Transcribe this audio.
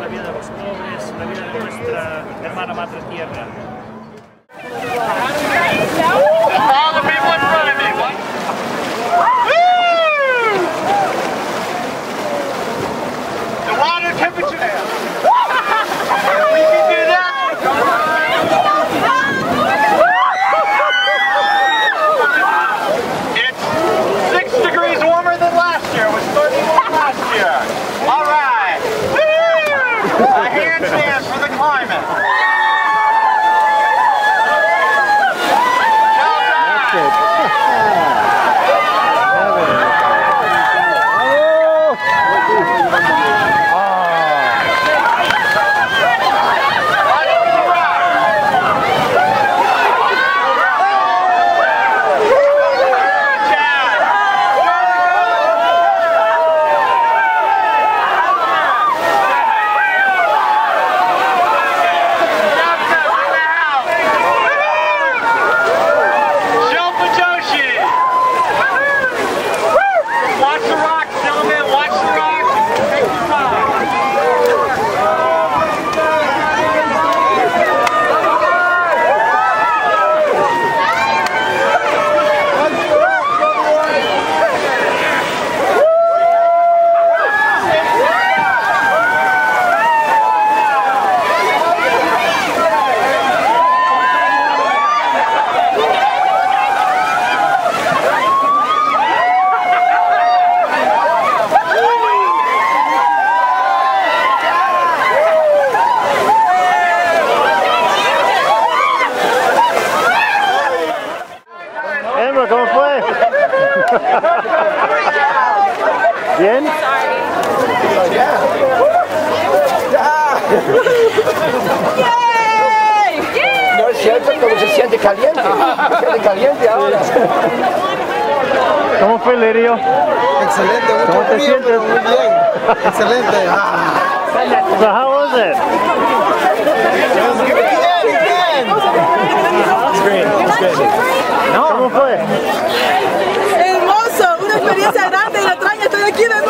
la vida de los pobres, la vida de nuestra hermana madre tierra. grandstand. ¿Bien? No es cierto como se siente caliente. Se siente caliente ahora. ¿Cómo fue Lirio? Excelente, mucho ¿Cómo te frío, sientes? Pero muy bien. Excelente. Ah. So how was it? It was good. It was good. It was good. delante y la traña, estoy aquí dentro.